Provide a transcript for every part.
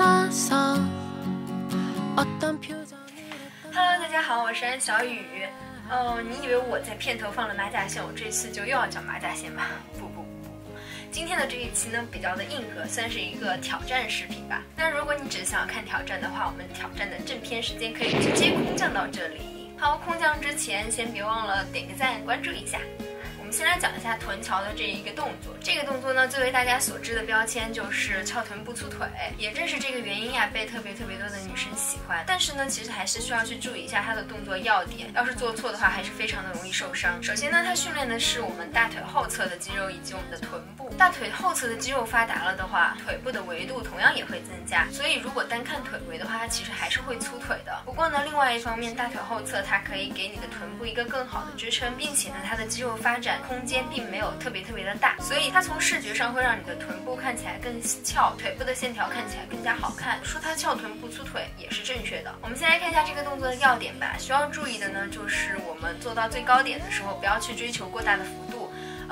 Hello，大家好，我是安小雨。哦，你以为我在片头放了马甲线，我这次就又要讲马甲线吗？不不不，今天的这一期呢比较的硬核，算是一个挑战视频吧。那如果你只想要看挑战的话，我们挑战的正片时间可以直接空降到这里。好，空降之前先别忘了点个赞，关注一下。先来讲一下臀桥的这一个动作。这个动作呢，最为大家所知的标签就是翘臀不粗腿。也正是这个原因呀，被特别特别多的女生喜欢。但是呢，其实还是需要去注意一下它的动作要点。要是做错的话，还是非常的容易受伤。首先呢，它训练的是我们大腿后侧的肌肉以及我们的臀部。大腿后侧的肌肉发达了的话，腿部的维度同样也会增加。所以如果单看腿围的话，它其实还是会粗腿的。不过呢，另外一方面，大腿后侧它可以给你的臀部一个更好的支撑，并且呢，它的肌肉发展。空间并没有特别特别的大，所以它从视觉上会让你的臀部看起来更翘，腿部的线条看起来更加好看。说它翘臀不粗腿也是正确的。我们先来看一下这个动作的要点吧。需要注意的呢，就是我们做到最高点的时候，不要去追求过大的幅度，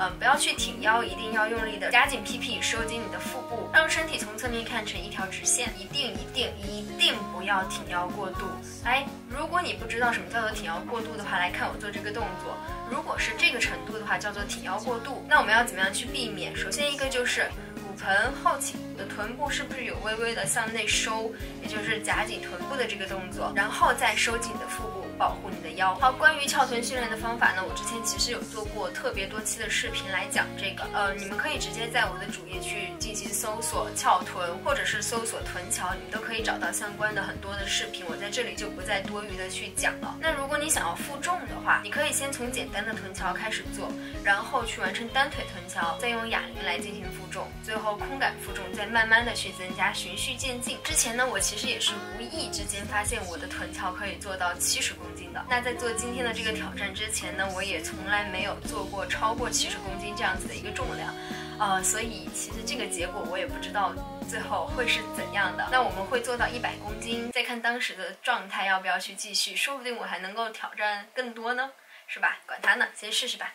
嗯，不要去挺腰，一定要用力的夹紧屁屁，收紧你的腹部，让身体从侧面看成一条直线。一定一定一定不要挺腰过度。哎，如果你不知道什么叫做挺腰过度的话，来看我做这个动作。如果是这个程度的话，叫做挺腰过度。那我们要怎么样去避免？首先一个就是臀后倾，你的臀部是不是有微微的向内收，也就是夹紧臀部的这个动作，然后再收紧你的腹部。保护你的腰。好，关于翘臀训练的方法呢，我之前其实有做过特别多期的视频来讲这个。呃，你们可以直接在我的主页去进行搜索翘臀，或者是搜索臀桥，你们都可以找到相关的很多的视频。我在这里就不再多余的去讲了。那如果你想要负重的话，你可以先从简单的臀桥开始做，然后去完成单腿臀桥，再用哑铃来进行负重，最后空感负重，再慢慢的去增加，循序渐进。之前呢，我其实也是无意之间发现我的臀桥可以做到七十公斤。的那在做今天的这个挑战之前呢，我也从来没有做过超过七十公斤这样子的一个重量，呃，所以其实这个结果我也不知道最后会是怎样的。那我们会做到一百公斤，再看当时的状态要不要去继续，说不定我还能够挑战更多呢，是吧？管他呢，先试试吧。